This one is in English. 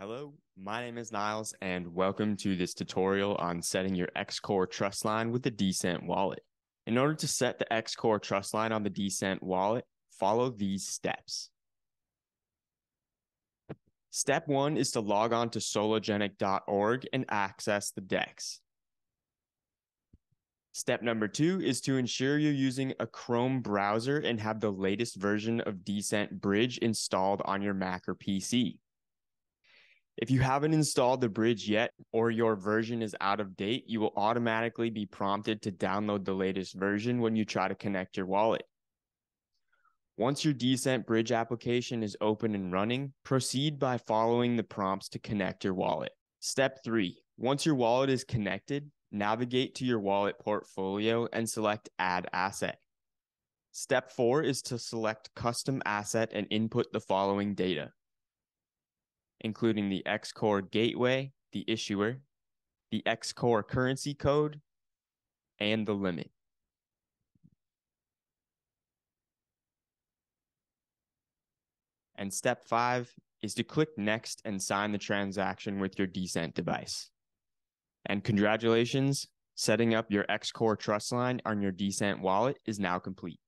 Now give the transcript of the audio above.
Hello, my name is Niles, and welcome to this tutorial on setting your Xcore trust line with the D'Cent wallet. In order to set the Xcore trust line on the D'Cent wallet, follow these steps. Step one is to log on to sologenic.org and access the DEX. Step number two is to ensure you're using a Chrome browser and have the latest version of D'Cent Bridge installed on your Mac or PC. If you haven't installed the bridge yet or your version is out of date, you will automatically be prompted to download the latest version when you try to connect your wallet. Once your D'Cent Bridge application is open and running, proceed by following the prompts to connect your wallet. Step 3. Once your wallet is connected, navigate to your wallet portfolio and select Add Asset. Step 4 is to select Custom Asset and input the following data including the Xcore gateway, the issuer, the Xcore currency code, and the limit. And step five is to click next and sign the transaction with your D'Cent device. And congratulations, setting up your Xcore trust line on your D'Cent wallet is now complete.